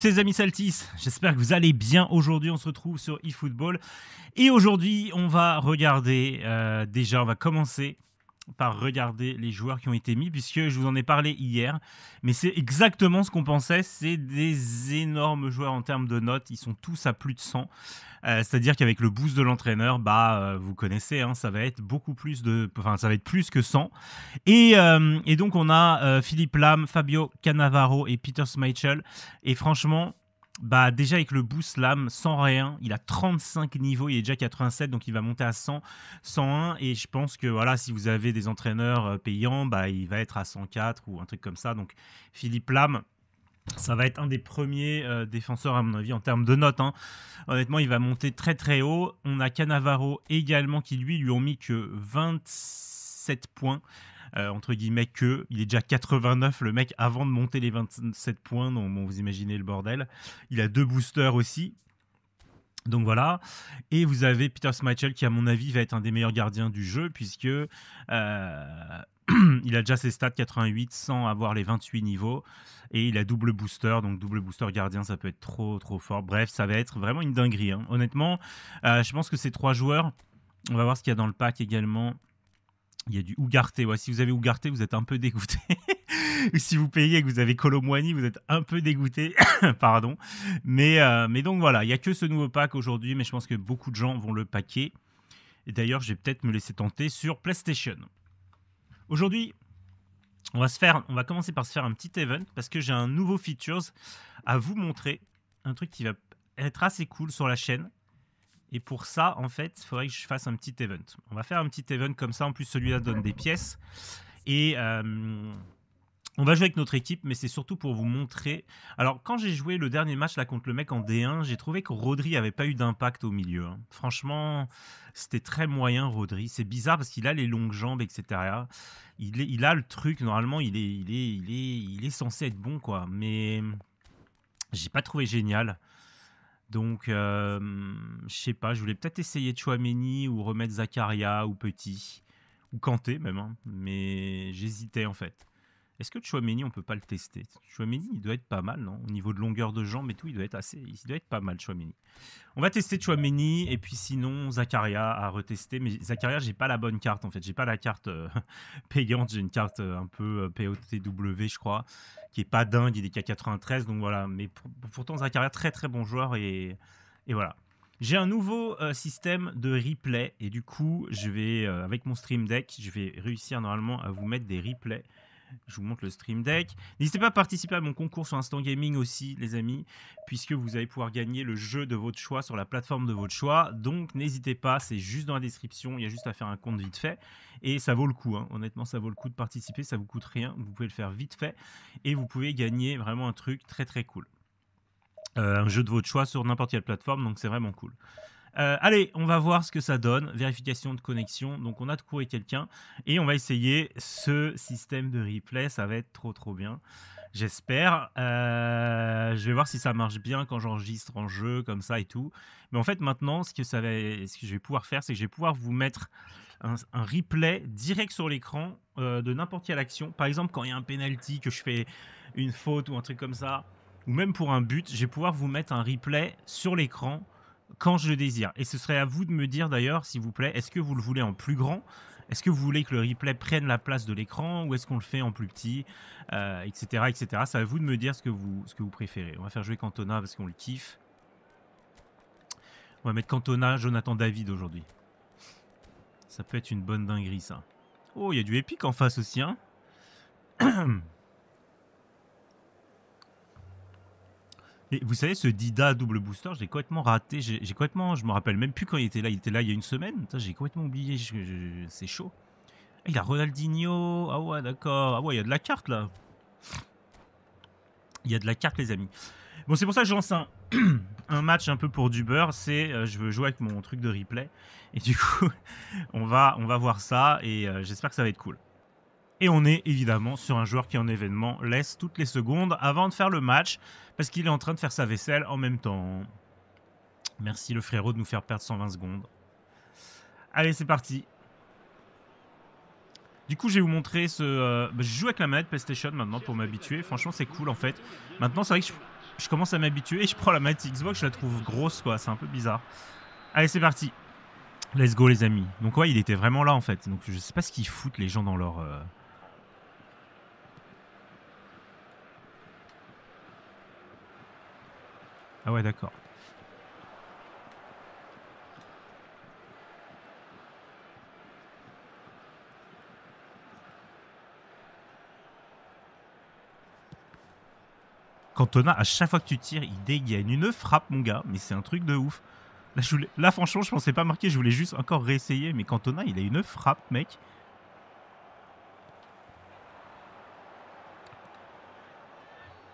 Ces amis Saltis, j'espère que vous allez bien. Aujourd'hui, on se retrouve sur eFootball. Et aujourd'hui, on va regarder, euh, déjà, on va commencer par regarder les joueurs qui ont été mis, puisque je vous en ai parlé hier. Mais c'est exactement ce qu'on pensait. C'est des énormes joueurs en termes de notes. Ils sont tous à plus de 100. Euh, c'est-à-dire qu'avec le boost de l'entraîneur, bah, euh, vous connaissez, hein, ça va être beaucoup plus de, enfin, ça va être plus que 100. Et, euh, et donc on a Philippe Lam, Fabio Cannavaro et Peter Schmeichel. Et franchement, bah déjà avec le boost Lam, sans rien, il a 35 niveaux, il est déjà 87, donc il va monter à 100, 101. Et je pense que voilà, si vous avez des entraîneurs payants, bah il va être à 104 ou un truc comme ça. Donc Philippe Lam, ça va être un des premiers euh, défenseurs, à mon avis, en termes de notes. Hein. Honnêtement, il va monter très très haut. On a Canavaro également qui, lui, lui ont mis que 27 points. Euh, entre guillemets que il est déjà 89 le mec avant de monter les 27 points donc bon, vous imaginez le bordel il a deux boosters aussi donc voilà, et vous avez Peter Schmeichel qui à mon avis va être un des meilleurs gardiens du jeu puisque euh, il a déjà ses stats 88 sans avoir les 28 niveaux et il a double booster donc double booster gardien ça peut être trop trop fort. Bref, ça va être vraiment une dinguerie. Hein. Honnêtement, euh, je pense que ces trois joueurs, on va voir ce qu'il y a dans le pack également. Il y a du Ougarté. Si vous avez Ougarté, vous êtes un peu dégoûté. Si vous payez et que vous avez Colomwani, vous êtes un peu dégoûté. Pardon. Mais, euh, mais donc voilà, il n'y a que ce nouveau pack aujourd'hui, mais je pense que beaucoup de gens vont le paquer. Et d'ailleurs, je vais peut-être me laisser tenter sur PlayStation. Aujourd'hui, on va, se faire, on va commencer par se faire un petit event parce que j'ai un nouveau features à vous montrer. Un truc qui va être assez cool sur la chaîne. Et pour ça, en fait, il faudrait que je fasse un petit event. On va faire un petit event comme ça. En plus, celui-là donne des pièces. Et euh, on va jouer avec notre équipe, mais c'est surtout pour vous montrer. Alors, quand j'ai joué le dernier match là contre le mec en D1, j'ai trouvé que Rodri avait pas eu d'impact au milieu. Hein. Franchement, c'était très moyen, Rodri. C'est bizarre parce qu'il a les longues jambes, etc. Il, il a le truc, normalement, il est, il, est, il, est, il est censé être bon, quoi. Mais j'ai pas trouvé génial. Donc, euh, je sais pas, je voulais peut-être essayer Chouameni ou remettre Zakaria ou Petit, ou Kanté même, hein. mais j'hésitais en fait. Est-ce que Chouameni, on peut pas le tester? Chouameni, il doit être pas mal, non? Au niveau de longueur de jambes et tout, il doit être assez, il doit être pas mal, Chouameni. On va tester Chouameni et puis sinon Zakaria à retester. Mais Zakaria, j'ai pas la bonne carte en fait. J'ai pas la carte euh, payante. J'ai une carte euh, un peu euh, POTW, je crois, qui est pas dingue. Il est qu'à 93, donc voilà. Mais pourtant Zakaria, très très bon joueur et, et voilà. J'ai un nouveau système de replay et du coup, je vais avec mon Stream Deck, je vais réussir normalement à vous mettre des replays je vous montre le Stream Deck. N'hésitez pas à participer à mon concours sur Instant Gaming aussi, les amis, puisque vous allez pouvoir gagner le jeu de votre choix sur la plateforme de votre choix. Donc n'hésitez pas, c'est juste dans la description, il y a juste à faire un compte vite fait. Et ça vaut le coup, hein. honnêtement, ça vaut le coup de participer, ça vous coûte rien, vous pouvez le faire vite fait. Et vous pouvez gagner vraiment un truc très très cool. Euh, un jeu de votre choix sur n'importe quelle plateforme, donc c'est vraiment cool. Euh, allez, on va voir ce que ça donne. Vérification de connexion. Donc, on a de courir quelqu'un et on va essayer ce système de replay. Ça va être trop, trop bien. J'espère. Euh, je vais voir si ça marche bien quand j'enregistre en jeu, comme ça et tout. Mais en fait, maintenant, ce que, ça va, ce que je vais pouvoir faire, c'est que je vais pouvoir vous mettre un, replay direct sur l'écran euh, de n'importe quelle action. Par exemple, quand il y a un penalty, que je fais une faute ou un truc comme ça, ou même pour un but, je vais pouvoir vous mettre un replay sur l'écran quand je le désire. Et ce serait à vous de me dire d'ailleurs, s'il vous plaît, est-ce que vous le voulez en plus grand? Est-ce que vous voulez que le replay prenne la place de l'écran ou est-ce qu'on le fait en plus petit Etc. Euh, etc. C'est à vous de me dire ce que vous, ce que vous préférez. On va faire jouer Cantona parce qu'on le kiffe. On va mettre Cantona, Jonathan David aujourd'hui. Ça peut être une bonne dinguerie ça. Oh, il y a du épique en face aussi, hein vous savez, ce Dida double booster, j'ai complètement raté. J'ai complètement, je me rappelle même plus quand il était là. Il était là il y a une semaine. J'ai complètement oublié. C'est chaud. Ah, il a Ronaldinho. Ah ouais, d'accord. Ah ouais, il y a de la carte là. Il y a de la carte, les amis. Bon, c'est pour ça que je un, match un peu pour du beurre. C'est, euh, je veux jouer avec mon truc de replay. Et du coup, on va, on va voir ça. Et euh, j'espère que ça va être cool. Et on est évidemment sur un joueur qui en événement laisse toutes les secondes avant de faire le match parce qu'il est en train de faire sa vaisselle en même temps. Merci le frérot de nous faire perdre 120 secondes. Allez, c'est parti. Du coup, je vais vous montrer ce. Euh, bah, je joue avec la manette PlayStation maintenant pour m'habituer. Franchement, c'est cool en fait. Maintenant, c'est vrai que je commence à m'habituer et je prends la manette Xbox, je la trouve grosse quoi, c'est un peu bizarre. Allez, c'est parti. Let's go les amis. Donc ouais, il était vraiment là en fait. Donc je sais pas ce qu'ils foutent les gens dans leur... Euh, ah ouais, d'accord. Cantona, à chaque fois que tu tires, il dégaine une frappe, mon gars. Mais c'est un truc de ouf. Là, franchement, je pensais pas marquer. Je voulais juste encore réessayer. Mais Cantona, il a une frappe, mec.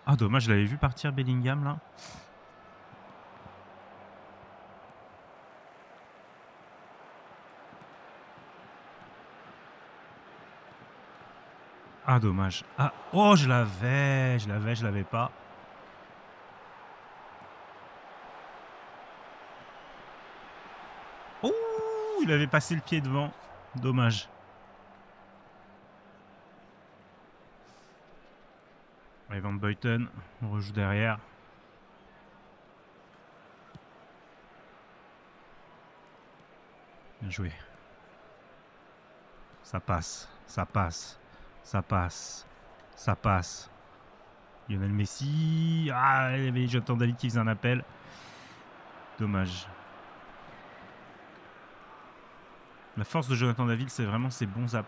Ah, dommage, je l'avais vu partir Bellingham, là. Ah, dommage. Ah, oh, je l'avais. Je l'avais, je l'avais pas. il avait passé le pied devant. Dommage. Van Beuten, on rejoue derrière. Bien joué. Ça passe, ça passe, ça passe, ça passe. Lionel Messi. Ah, il y avait Jonathan David qui faisait un appel. Dommage. La force de Jonathan David, c'est vraiment ses bons... App...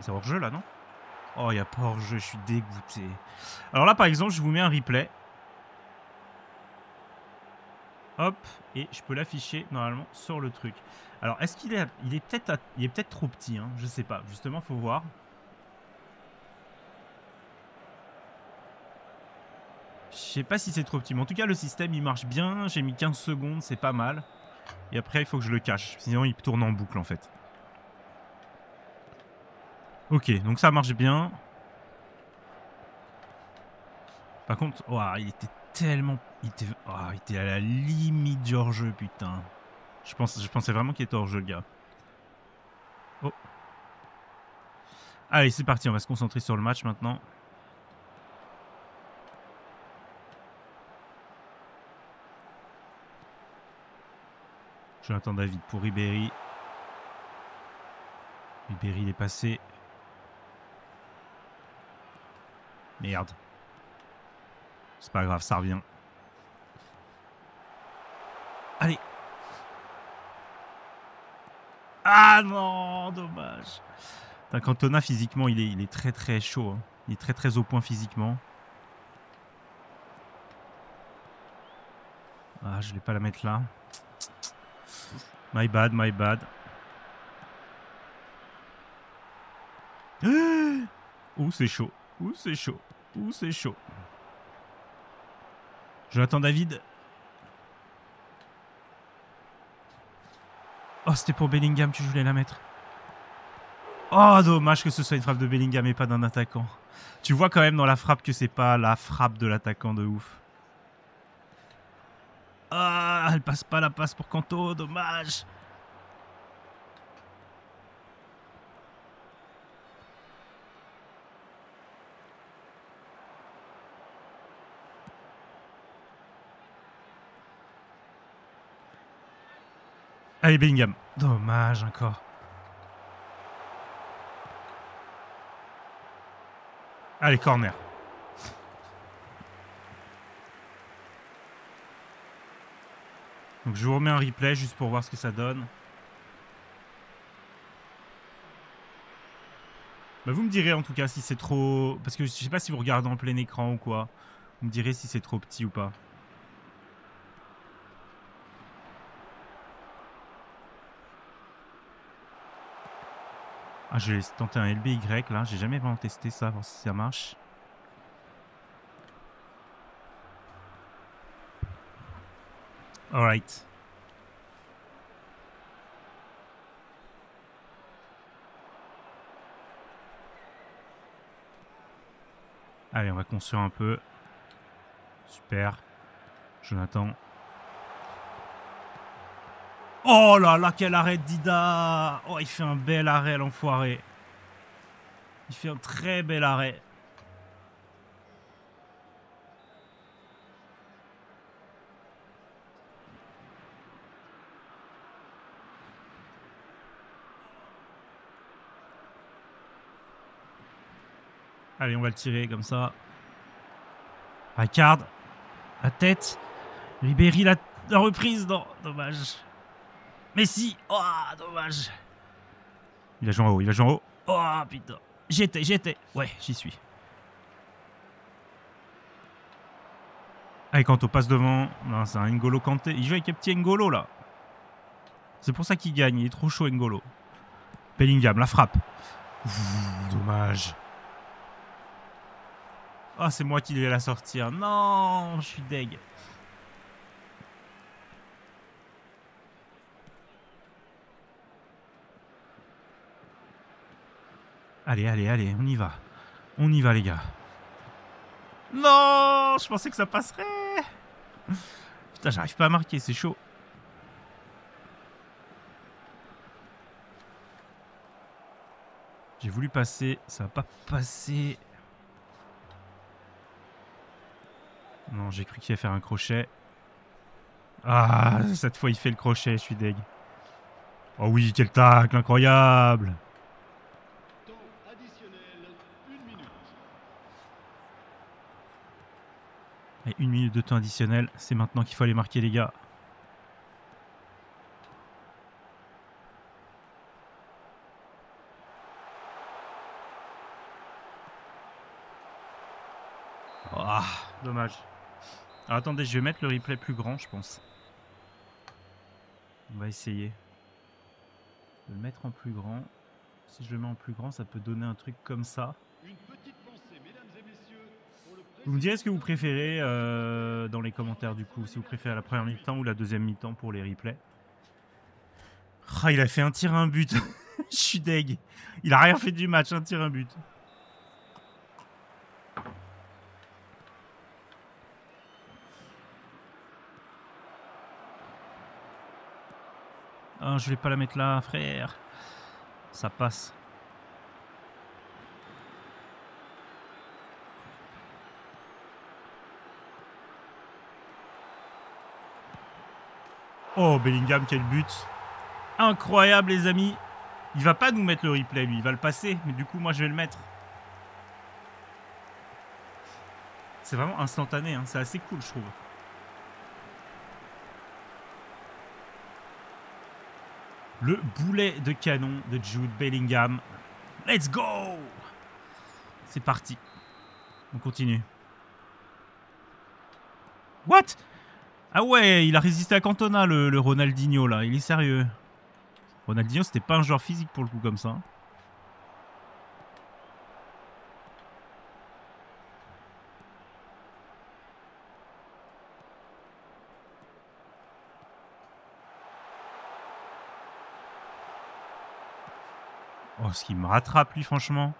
c'est hors-jeu, là, non? Oh, il n'y a pas hors-jeu, je suis dégoûté. Alors là, par exemple, je vous mets un replay. Hop, et je peux l'afficher, normalement, sur le truc. Alors, est-ce qu'il est... Il est peut-être il est peut-être trop petit, hein, je sais pas. Justement, faut voir. Sais pas si c'est trop petit, mais en tout cas, le système, il marche bien. J'ai mis 15 secondes, c'est pas mal. Et après, il faut que je le cache. Sinon, il tourne en boucle, en fait. Ok, donc ça marche bien. Par contre, il était tellement... Il était, il était à la limite du hors-jeu, putain. Je, pense, je pensais vraiment qu'il était hors-jeu, le gars. Oh. Allez, c'est parti, on va se concentrer sur le match maintenant. Jonathan David pour Ribéry. Ribéry, il est passé. Merde. C'est pas grave, ça revient. Allez. Ah non, dommage. Cantona, physiquement, il est, il est très très chaud. Hein. Il est très très au point physiquement. Ah, je vais pas la mettre là. My bad, my bad. Ouh, c'est chaud. Ouh, c'est chaud. Ouh, c'est chaud. Jonathan David. Oh, c'était pour Bellingham que je voulais la mettre. Oh, dommage que ce soit une frappe de Bellingham et pas d'un attaquant. Tu vois quand même dans la frappe que c'est pas la frappe de l'attaquant de ouf. Ah, elle passe pas la passe pour Kanto, dommage. Allez, Bellingham. Dommage encore. Allez, corner. Donc je vous remets un replay juste pour voir ce que ça donne. Bah vous me direz en tout cas si c'est trop... Parce que je sais pas si vous regardez en plein écran ou quoi. Vous me direz si c'est trop petit ou pas. Ah, je vais tenter un LBY là. J'ai jamais vraiment testé ça, voir si ça marche. Alright. Allez, on va construire un peu. Super. Jonathan. Oh là là, quel arrêt Dida Oh, il fait un bel arrêt, l'enfoiré. Il fait un très bel arrêt. Allez, on va le tirer comme ça. Ricard. La tête. Ribéry, la, reprise. Non, dommage. Messi. Oh, dommage. Il va jouer en haut, il va jouer en haut. Oh, putain. J'y étais, j'y étais. Ouais, j'y suis. Allez, Kanto passe devant. C'est un Ngolo Kanté. Il joue avec un petit Ngolo, là. C'est pour ça qu'il gagne. Il est trop chaud, Ngolo. Bellingham, la frappe. dommage. Ah, c'est moi qui devais la sortir. Non, je suis deg. Allez, allez, allez, on y va. On y va, les gars. Non, je pensais que ça passerait. Putain, j'arrive pas à marquer, c'est chaud. J'ai voulu passer, ça va pas passer. Non, j'ai cru qu'il allait faire un crochet. Ah, cette fois il fait le crochet, je suis deg. Oh oui, quel tacle, incroyable Et une minute de temps additionnel, c'est maintenant qu'il faut aller marquer les gars. Ah, dommage. Attendez, je vais mettre le replay plus grand, je pense. On va essayer de le mettre en plus grand. Si je le mets en plus grand, ça peut donner un truc comme ça. Vous me direz ce que vous préférez euh, dans les commentaires du coup, si vous préférez la première mi-temps ou la deuxième mi-temps pour les replays. Ah, il a fait un tir un but. Je suis deg. Il a rien fait du match, un tir un but. Je vais pas la mettre là, frère. Ça passe. Oh, Bellingham, quel but. Incroyable, les amis. Il va pas nous mettre le replay, lui. Il va le passer. Mais du coup, moi, je vais le mettre. C'est vraiment instantané. Hein. C'est assez cool, je trouve. Le boulet de canon de Jude Bellingham. Let's go C'est parti. On continue. What? Ah ouais, il a résisté à Cantona, le, Ronaldinho, là. Il est sérieux. Ronaldinho, c'était pas un joueur physique pour le coup comme ça. Oh, ce qu'il me rattrape, lui, franchement.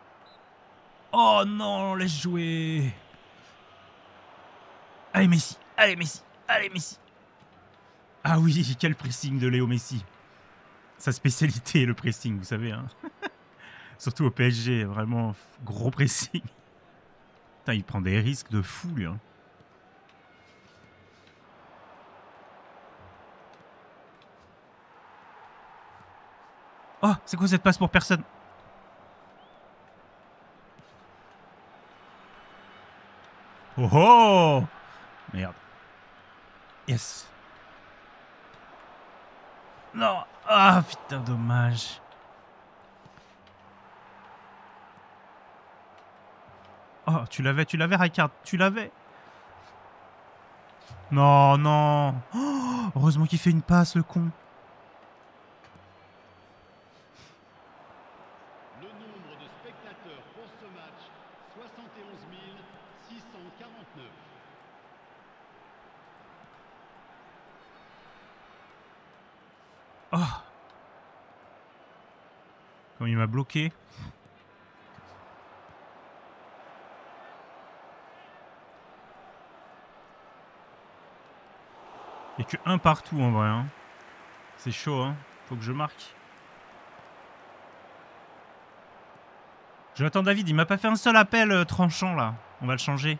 Oh non, laisse jouer. Allez, Messi. Allez, Messi. Allez, Messi. Ah oui, quel pressing de Léo Messi. Sa spécialité, le pressing, vous savez. Hein. Surtout au PSG, vraiment gros pressing. Putain, il prend des risques de fou, lui. Hein. Oh, c'est quoi cette passe pour personne? Oh oh Merde. Yes. Non Ah putain, dommage. Oh, tu l'avais, tu l'avais, Ricard, tu l'avais. Non, non. Oh, heureusement qu'il fait une passe, le con. il m'a bloqué. A que un partout en vrai. Hein. C'est chaud, hein. Faut que je marque. Jonathan David, il m'a pas fait un seul appel euh, tranchant là. On va le changer.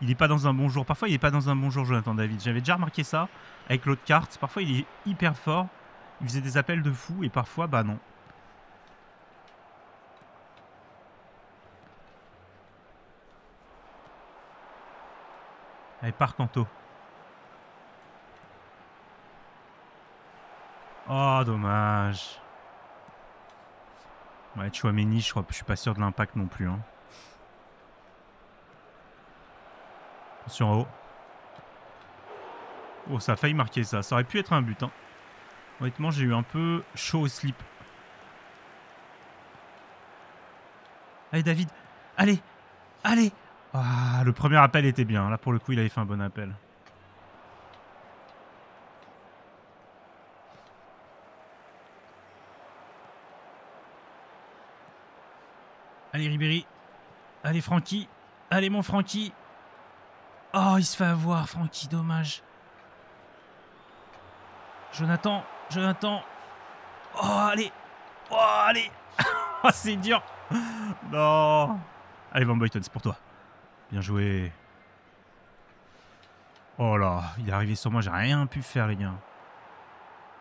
Il est pas dans un bon jour. Parfois, il est pas dans un bon jour, Jonathan David. J'avais déjà remarqué ça avec l'autre carte. Parfois, il est hyper fort. Il faisait des appels de fou et parfois, bah non. Allez, part Kanto. Oh, dommage. Ouais, Chouameni, je crois, je suis pas sûr de l'impact non plus. Hein. Attention en haut. Oh, ça a failli marquer ça. Ça aurait pu être un but. Hein. Honnêtement, j'ai eu un peu chaud au slip. Allez, David. Allez. Allez. Ah, le premier appel était bien. Là, pour le coup, il avait fait un bon appel. Allez, Ribéry. Allez, Francky. Allez, mon Francky. Oh, il se fait avoir, Francky. Dommage. Jonathan. Jonathan. Oh, allez. Oh, allez. oh, c'est dur. Non. Allez, Van Boyton, c'est pour toi. Bien joué. Oh là, il est arrivé sur moi, j'ai rien pu faire, les gars.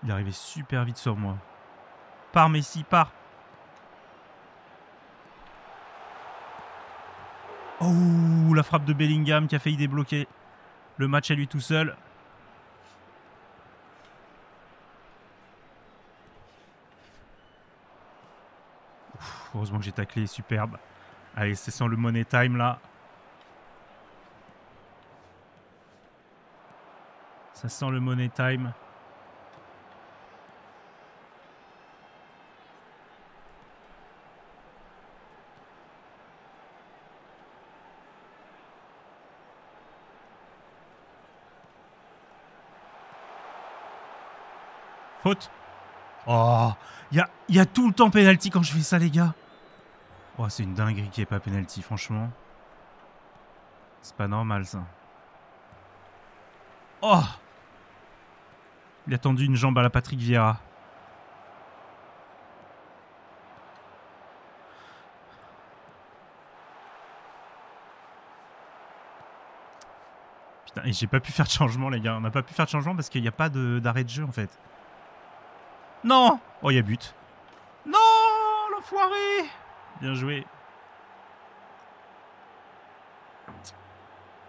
Il est arrivé super vite sur moi. Pars, Messi, pars. Oh, la frappe de Bellingham qui a failli débloquer le match à lui tout seul. heureusement que j'ai taclé, superbe. Allez, c'est sans le money time là. Ça sent le money time. Faute. Oh, il y a, tout le temps penalty quand je fais ça, les gars. Oh, c'est une dinguerie qui est pas penalty, franchement. C'est pas normal, ça. Oh Il a tendu une jambe à la Patrick Vieira. Putain, j'ai pas pu faire de changement, les gars. On n'a pas pu faire de changement parce qu'il n'y a pas d'arrêt de, jeu, en fait. Non Oh, il y a but. Non L'enfoiré Bien joué.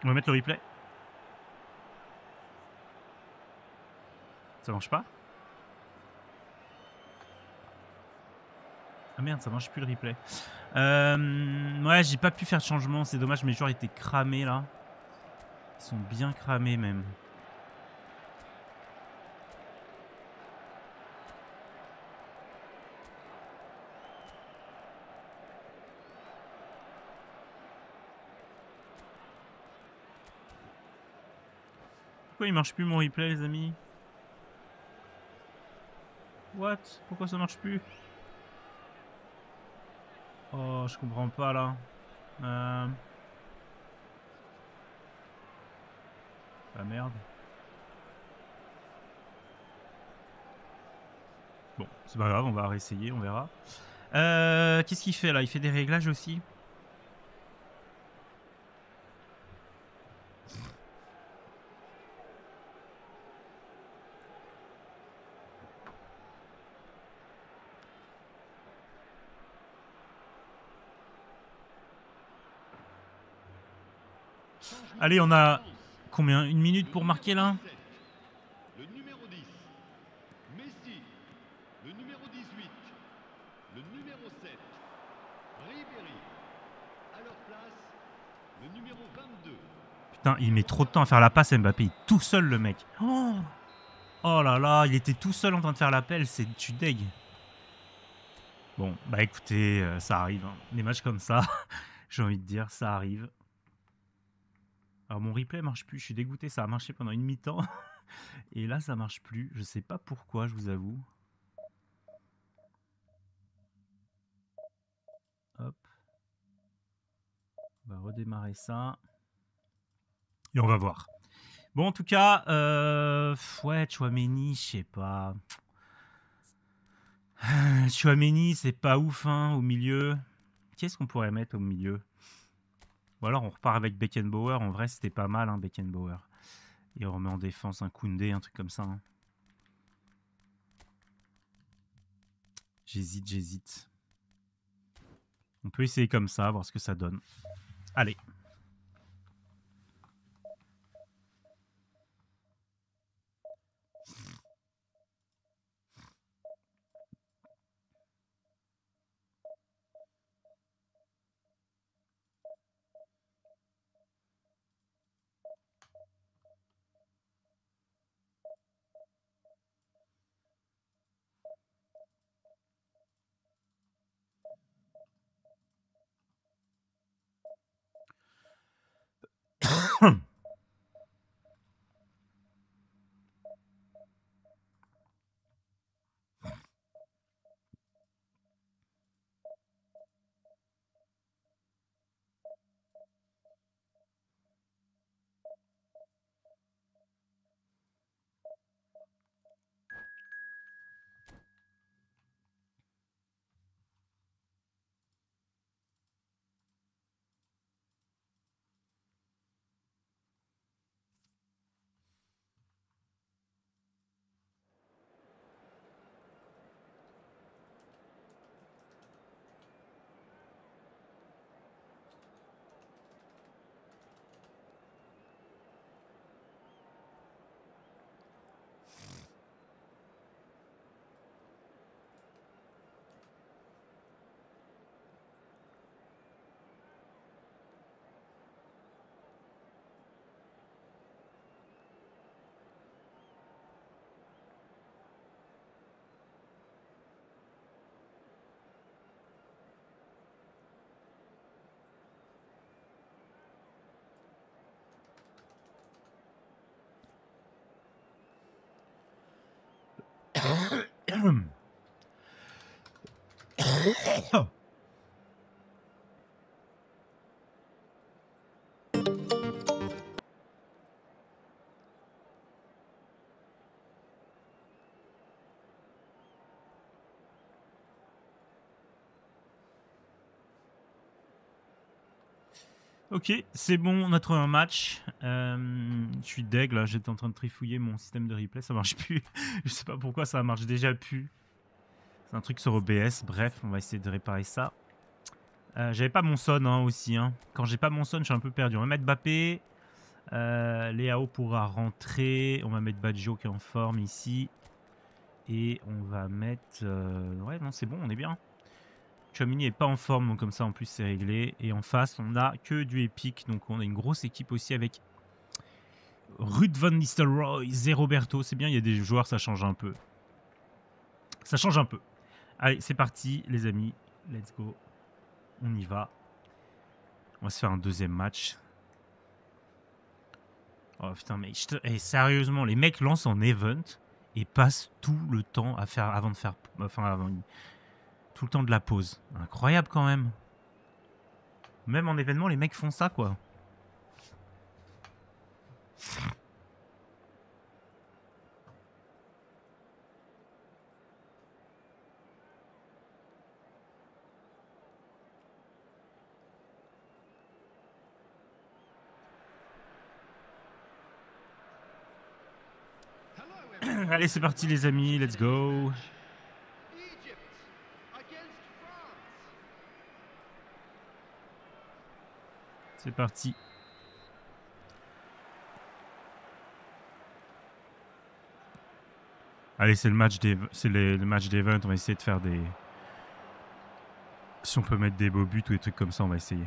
On va mettre le replay. Ça marche pas Ah merde, ça marche plus le replay. Euh, ouais, j'ai pas pu faire de changement, c'est dommage, mes joueurs étaient cramés là. Ils sont bien cramés même. Pourquoi il marche plus mon replay les amis? What? Pourquoi ça marche plus? Oh, je comprends pas là. Euh... Ah merde. Bon, c'est pas grave, on va réessayer, on verra. Euh, Qu'est-ce qu'il fait là? Il fait des réglages aussi? Allez, on a combien? Une minute pour marquer là? Le numéro 10, Messi. Le numéro 18, le numéro 7, Ribéry. À leur place, le numéro 22. Putain, il met trop de temps à faire la passe Mbappé. Il est tout seul le mec. Oh, oh là là, il était tout seul en train de faire l'appel. C'est tu deg. Bon, bah écoutez, euh, ça arrive. Hein. Des matchs comme ça, j'ai envie de dire, ça arrive. Alors mon replay marche plus, je suis dégoûté, ça a marché pendant une mi-temps. Et là ça marche plus, je sais pas pourquoi, je vous avoue. Hop. On va redémarrer ça. Et on va voir. Bon, en tout cas, euh, ouais, Chouameni, je sais pas. Chouameni, c'est pas ouf, hein, au milieu. Qu'est-ce qu'on pourrait mettre au milieu? Ou alors on repart avec Beckenbauer. En vrai, c'était pas mal, hein, Beckenbauer. Et on remet en défense un Koundé, un truc comme ça. Hein. J'hésite, j'hésite. On peut essayer comme ça, voir ce que ça donne. Allez. Hmm. Ok, c'est bon, notre un match. Euh, je suis deg là, j'étais en train de trifouiller mon système de replay, ça marche plus. je sais pas pourquoi ça marche déjà plus. Un truc sur OBS, bref, on va essayer de réparer ça. Euh, J'avais pas mon son hein, aussi. Hein. Quand j'ai pas mon son, je suis un peu perdu. On va mettre Bappé. Euh, Léao pourra rentrer. On va mettre Badjo qui est en forme ici. Et on va mettre... Euh, ouais, non, c'est bon, on est bien. Chomini est pas en forme, comme ça en plus c'est réglé. Et en face, on a que du épique, donc on a une grosse équipe aussi avec Ruud van Nistelrooy, Zé Roberto. C'est bien, il y a des joueurs, ça change un peu. Ça change un peu. Allez, c'est parti les amis, let's go. On y va. On va se faire un deuxième match. Oh putain, mais eh, sérieusement, les mecs lancent en event et passent tout le temps à faire avant de faire, enfin avant, tout le temps de la pause. Incroyable quand même. Même en événement, les mecs font ça, quoi. Allez, c'est parti les amis, let's go. C'est parti. Allez, c'est le match des, c'est le match d'event. On va essayer de faire des. Si on peut mettre des beaux buts ou des trucs comme ça, on va essayer.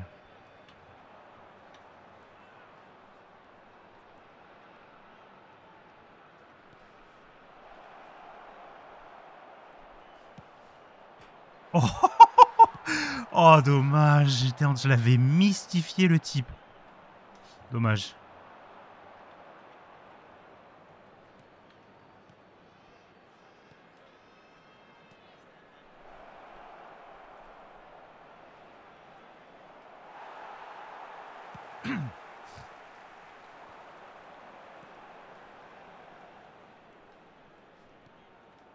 Oh Oh, dommage. Je l'avais mystifié le type. Dommage.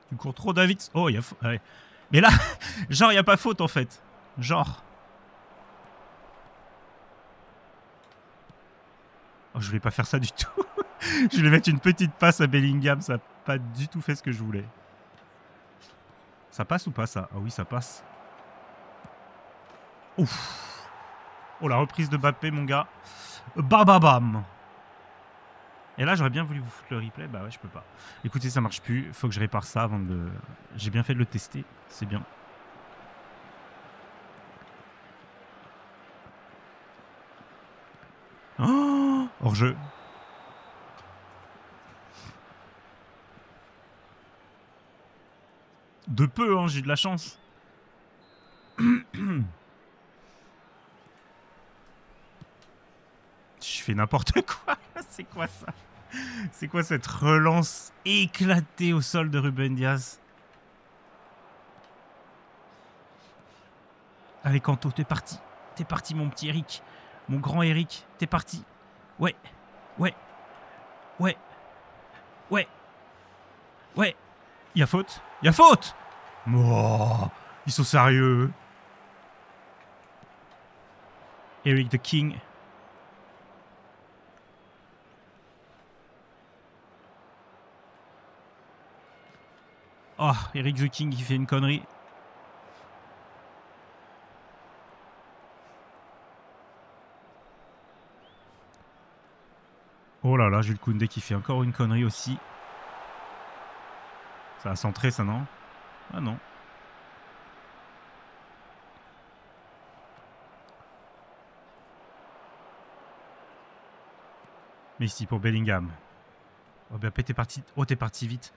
tu cours trop, David? Oh, il y a. Mais là, genre, il n'y a pas faute en fait. Genre. Oh, je voulais pas faire ça du tout. je voulais mettre une petite passe à Bellingham. Ça n'a pas du tout fait ce que je voulais. Ça passe ou pas ça? Ah oui, ça passe. Ouf. Oh, la reprise de Bappé, mon gars. Bababam. Et là, j'aurais bien voulu vous foutre le replay. Bah ouais, je peux pas. Écoutez, ça marche plus. Faut que je répare ça avant de... J'ai bien fait de le tester. C'est bien. Oh Hors jeu. De peu, hein, j'ai de la chance. Je fais n'importe quoi. C'est quoi ça? C'est quoi cette relance éclatée au sol de Ruben Diaz? Allez, Kanto, t'es parti. T'es parti, mon petit Eric. Mon grand Eric, t'es parti. Ouais, ouais, ouais, ouais, ouais. Y a faute? Y a faute Oh, ils sont sérieux. Eric the King. Oh, Eric the King qui fait une connerie. Oh là là, Jules Koundé qui fait encore une connerie aussi. Ça a centré ça, non? Ah non. Mais ici pour Bellingham. Oh ben t'es parti. Oh t'es parti vite.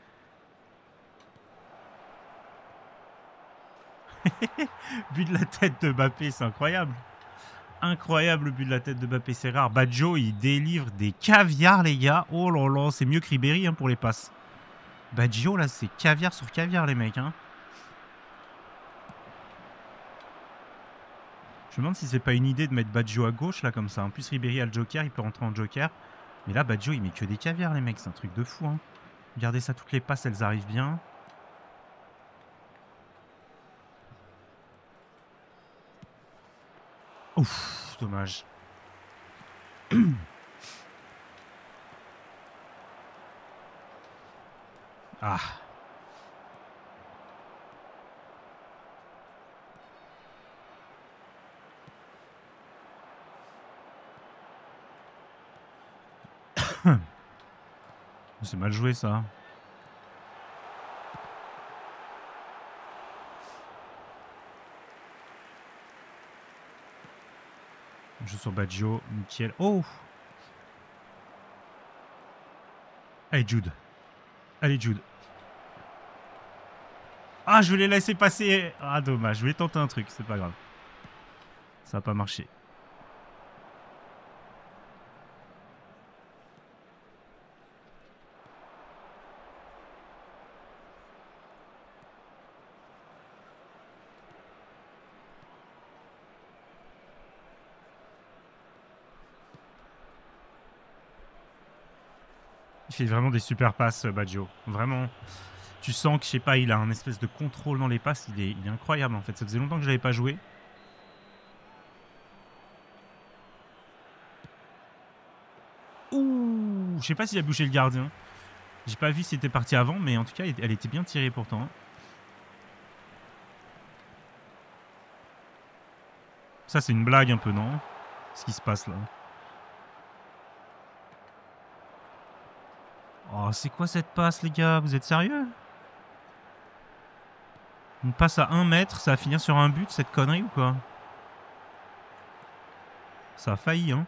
But de la tête de Mbappé, c'est incroyable incroyable but de la tête de Mbappé, c'est il délivre des caviars, les gars. Oh là là, c'est mieux que Ribéry hein, pour les passes. Badjo, là, c'est caviar sur caviar, les mecs. Hein. Je me demande si c'est pas une idée de mettre Badjo à gauche, là, comme ça. En plus, Ribéry a le Joker, il peut rentrer en Joker. Mais là, Badjo, il met que des caviars, les mecs. C'est un truc de fou, hein. Regardez ça, toutes les passes, elles arrivent bien. Dommage. ah. C'est mal joué ça. Sur Baggio, nickel. Oh Allez Jude. Allez Jude. Ah, je voulais laisser passer. Ah, dommage. Je voulais tenter un truc, c'est pas grave. Ça n'a pas marché. Fait vraiment des super passes, Baggio. Vraiment. Tu sens que, je sais pas, il a un espèce de contrôle dans les passes. Il est, incroyable, en fait. Ça faisait longtemps que je l'avais pas joué. Ouh Je sais pas s'il a bouché le gardien. J'ai pas vu si c'était parti avant, mais en tout cas, elle était bien tirée pourtant. Ça, c'est une blague un peu, non? Ce qui se passe là. Oh, c'est quoi cette passe, les gars? Vous êtes sérieux? Une passe à 1 mètre, ça va finir sur un but, cette connerie ou quoi? Ça a failli, hein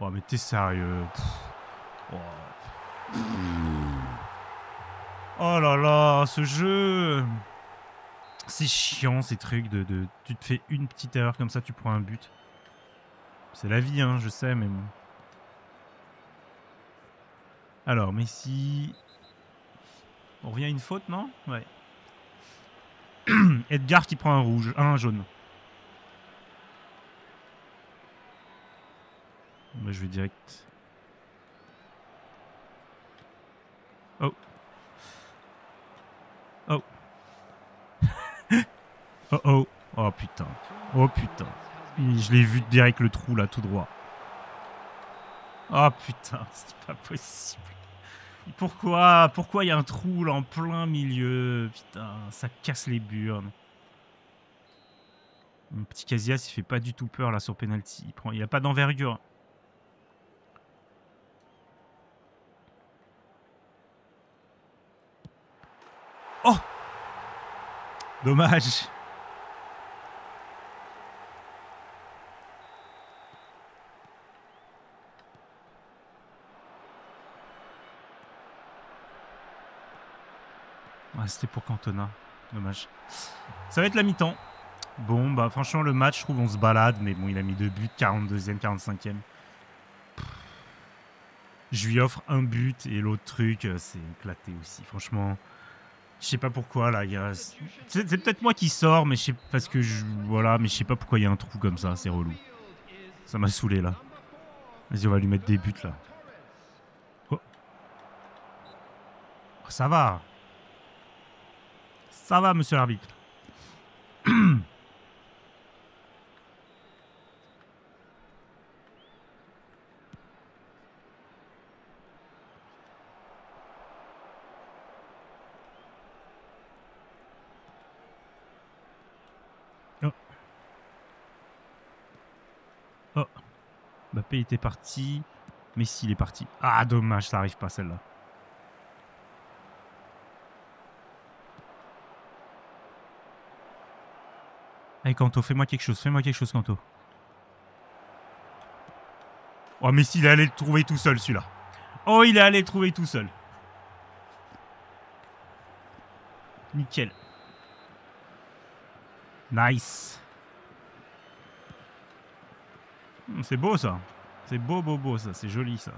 Oh, mais t'es sérieux? Oh. oh. là là, ce jeu C'est chiant, ces trucs de... Tu te fais une petite erreur comme ça, tu prends un but. C'est la vie, hein, je sais, mais bon. Alors, Messi. On revient à une faute, non? Ouais. Edgar qui prend un rouge, un jaune. Moi, je vais direct. Oh. Oh. oh oh. Oh putain. Oh putain. Je l'ai vu direct le trou là, tout droit. Oh putain, c'est pas possible. Pourquoi Pourquoi il y a un trou là en plein milieu? Putain, ça casse les burnes. Mon petit Casillas, il fait pas du tout peur là sur penalty. Il prend, il a pas d'envergure. Oh Dommage. C'était pour Cantona. Dommage. Ça va être la mi-temps. Bon, bah franchement, le match, je trouve, on se balade. Mais bon, il a mis deux buts, 42e, 45e. Je lui offre un but et l'autre truc, euh, c'est éclaté aussi. Franchement, je sais pas pourquoi là. C'est peut-être moi qui sors, mais je sais parce que voilà, mais je pas pourquoi il y a un trou comme ça. C'est relou. Ça m'a saoulé là. Vas-y, on va lui mettre des buts là. Oh. oh ça va. Ça va, monsieur l'arbitre. oh. Oh. Était parti. Messi, il est parti. Ah, dommage, ça arrive pas celle-là. Allez, Kanto, fais-moi quelque chose. Fais-moi quelque chose, Kanto. Oh, mais s'il est allé le trouver tout seul, celui-là. Oh, il est allé le trouver tout seul. Nickel. Nice. Hmm, c'est beau, ça. C'est beau, beau, beau, ça. C'est joli, ça.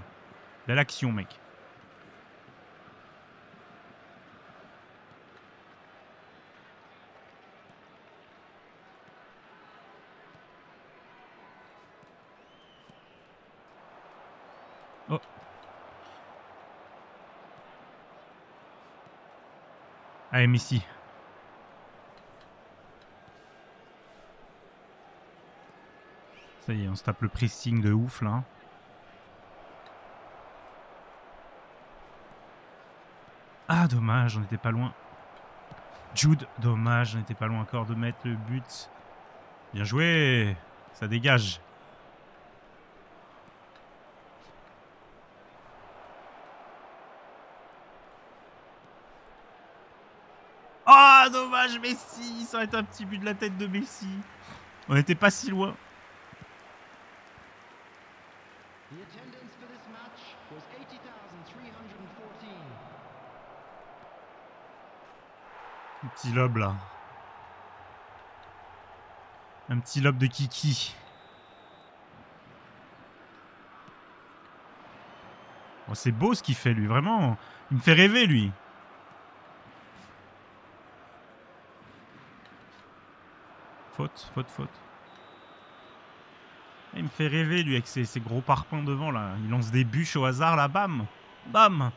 Belle action, mec. Allez, Messi. Ça y est, on se tape le pressing de ouf là. Ah, dommage, on était pas loin. Jude, dommage, on était pas loin encore de mettre le but. Bien joué, ça dégage. Ah, dommage, Messi Ça aurait été un petit but de la tête de Messi. On n'était pas si loin. The attendance for this match was 80,314. Un petit lob là. Un petit lob de Kiki. Oh, c'est beau ce qu'il fait lui, vraiment. Il me fait rêver lui. Faute, faute, faute. Il me fait rêver lui avec ses, gros parpaings devant là. Il lance des bûches au hasard là, bam Bam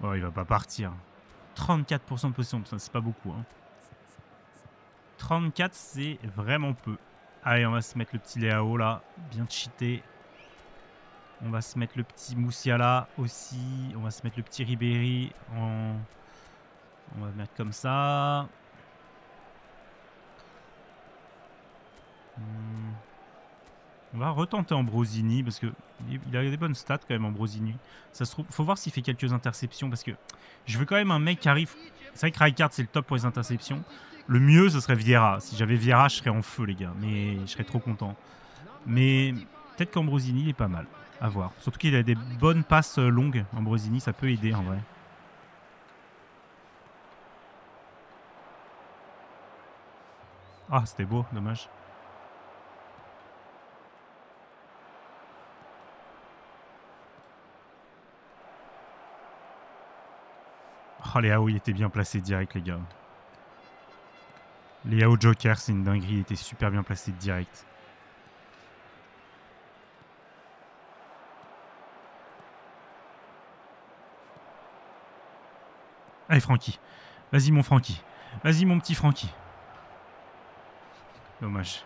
Oh, il va pas partir. 34% de possession, ça c'est pas beaucoup. Hein. 34, c'est vraiment peu. Allez, on va se mettre le petit Léao là, bien cheaté. On va se mettre le petit Moussiala aussi. On va se mettre le petit Ribéry en... On va mettre comme ça. Hmm. On va retenter Ambrosini parce que il a des bonnes stats quand même Ambrosini. Ça faut voir s'il fait quelques interceptions parce que je veux quand même un mec qui arrive. C'est vrai que Rijkaard c'est le top pour les interceptions. Le mieux ce serait Vieira. Si j'avais Vieira, je serais en feu les gars, mais je serais trop content. Mais peut-être qu'Ambrosini il est pas mal. À voir. Surtout qu'il a des bonnes passes euh, longues. Ambrosini, ça peut aider en vrai. Ah, c'était beau, dommage. Oh, Léao, il était bien placé direct, les gars. Léao Joker, c'est une dinguerie. Il était super bien placé direct. Allez, Francky. Vas-y, mon Francky. Vas-y, mon petit Francky. Dommage.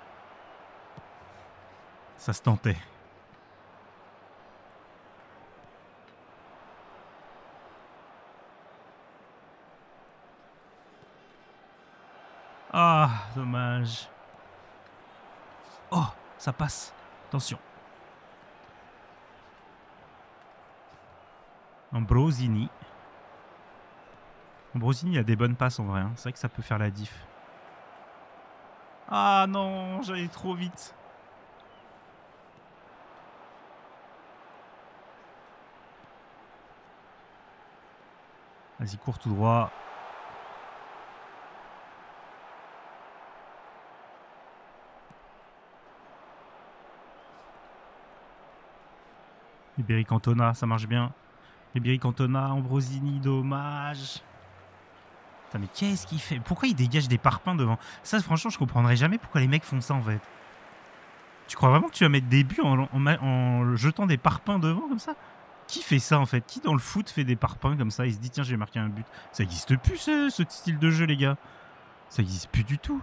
Ça se tentait. Ah, dommage. Oh, ça passe. Attention. Ambrosini. Ambrosini a des bonnes passes en vrai. hein. C'est vrai que ça peut faire la diff. Ah non, j'allais trop vite. Vas-y, cours tout droit. Ribéry Cantona, ça marche bien. Ribéry Cantona, Ambrosini, dommage. Putain, mais qu'est-ce qu'il fait? Pourquoi il dégage des parpaings devant? Ça, franchement, je comprendrais jamais pourquoi les mecs font ça en fait. Tu crois vraiment que tu vas mettre des buts en, jetant des parpaings devant comme ça? Qui fait ça en fait? Qui dans le foot fait des parpaings comme ça? Il se dit tiens, je vais marquer un but. Ça existe plus ce, ce style de jeu, les gars? Ça existe plus du tout.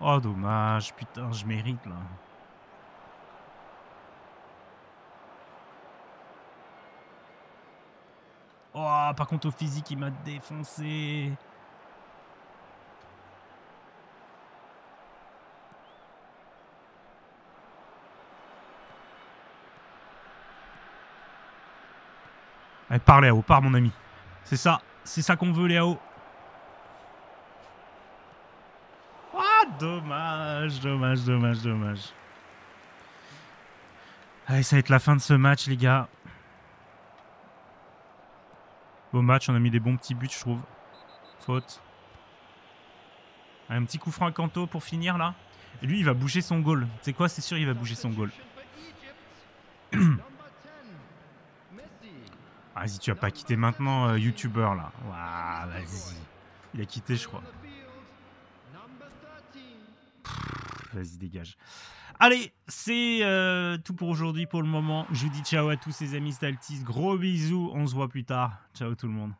Oh, dommage. Putain, je mérite là. Oh, par contre, au physique, il m'a défoncé. Allez, pars Léo, pars mon ami. C'est ça, c'est ça qu'on veut Léo. Ah, dommage, dommage, dommage, dommage. Allez, ça va être la fin de ce match, les gars. Beau match, on a mis des bons petits buts, je trouve. Faute. Un petit coup franc à Kanto pour finir là. Et lui, il va bouger son goal. C'est quoi C'est sûr, il va bouger son goal. Number 10, Messi. Vas-y, tu vas pas quitter maintenant, euh, YouTuber là. Vas-y. Il a quitté, je crois. On the field, number 13. Vas-y, dégage. Allez, c'est euh, tout pour aujourd'hui, pour le moment. Je vous dis ciao à tous ces amis Staltis. Gros bisous. On se voit plus tard. Ciao tout le monde.